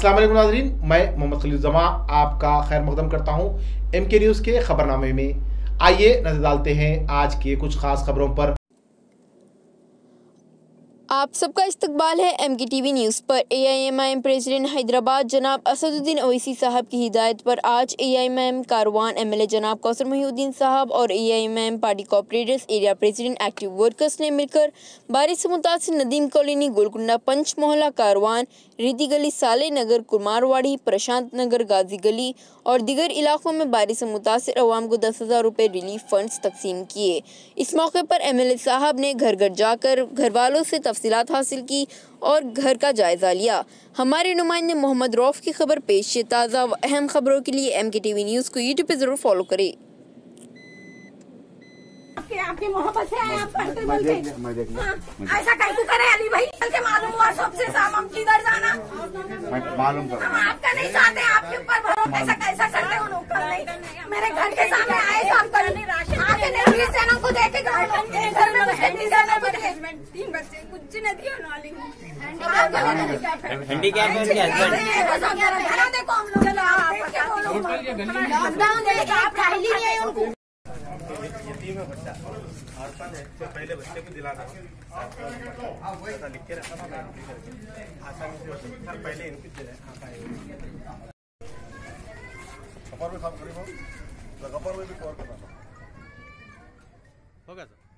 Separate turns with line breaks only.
السلام علیکم ناظرین، میں محمد خلیل زماں آپ کا خیر مقدم کرتا ہوں ایم کے نیوز کے خبرنامے میں۔ آئیے نظر ڈالتے ہیں آج کے کچھ خاص خبروں پر۔
آپ سب کا استقبال ہے M K T V news per. A I M I M president Hyderabad جناب اسد الدین اویسی صاحب کی ہدایت پر آج A I M I M Karwan M L A جناب کوثر محی الدین صاحب اور A I M I M party corporators area president active workers نے مل کر بارش سے متاثر ندیم کالونی، گولکنڈہ پنچ محلہ کاروان، ریتی گلی، سالے نگر، کمارواڑی، پرشانت نگر، غازی گلی اور دیگر علاقوں میں بارش سے متاثر عوام کو دس ہزار روپے ریلیف فنڈز تقسیم کیے۔ اس موقع پر ایم ایل اے صاحب نے گھر گھر جا کر گھر والوں سے تفصیل تفصیلات حاصل کی اور گھر کا جائزہ لیا۔ ہمارے نمائندے محمد روف کی خبر پیش تازہ و اہم خبروں کے لیے M K T V news کو یوٹیوب پہ ضرور فالو کریں۔
محبت سے آپ کرے کو ہسبینڈ تین ہینڈی کیپ ہے
یتیم ہے بچے کو دلانا لکھ کے رکھنا پہلے ان کو ہو غفر سر